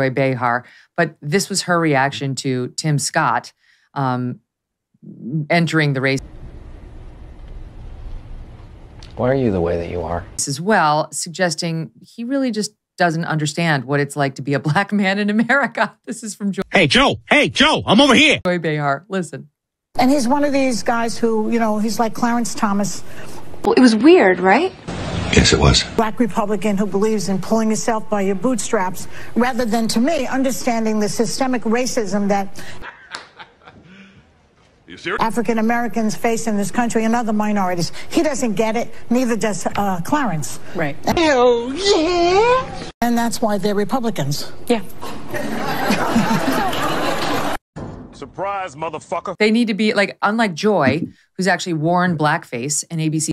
Joy Behar. But this was her reaction to Tim Scott um, entering the race Why are you the way that you are? as well, suggesting he really just doesn't understand what it's like to be a black man in America. This is from Joy Hey, Joe. Hey, Joe. I'm over here. Joy Behar. Listen. And he's one of these guys who, you know, he's like Clarence Thomas, Well, it was weird, right? Yes, it was. black Republican who believes in pulling yourself by your bootstraps, rather than, to me, understanding the systemic racism that African Americans face in this country and other minorities. He doesn't get it, neither does uh, Clarence. Right. Hell yeah! And that's why they're Republicans. Yeah. Surprise, motherfucker. They need to be like, unlike Joy, who's actually worn blackface in ABC